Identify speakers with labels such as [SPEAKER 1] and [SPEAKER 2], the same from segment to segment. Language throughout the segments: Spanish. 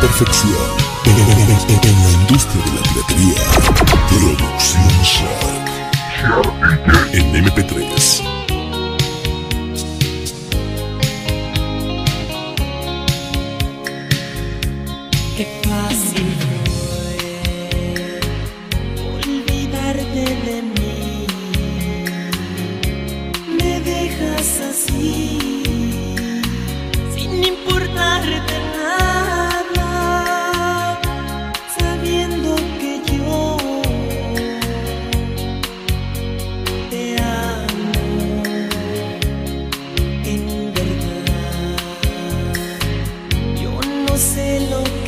[SPEAKER 1] perfección en, en- la industria de la piratería. Producción Shark. En MP3.
[SPEAKER 2] Qué fácil fue olvidarte de mí. Me dejas así, sé lo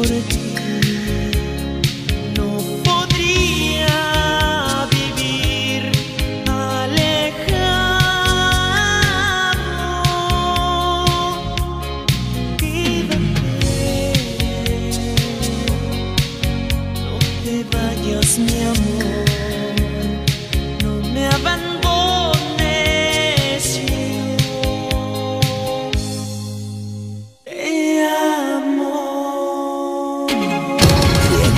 [SPEAKER 2] por ti. No podría vivir alejado. Quédate, no te vayas, mi amor,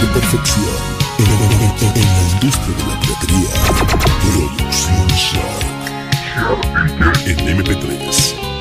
[SPEAKER 1] Creando perfección en- en- en la industria de la piratería. Producción Shark. En MP3.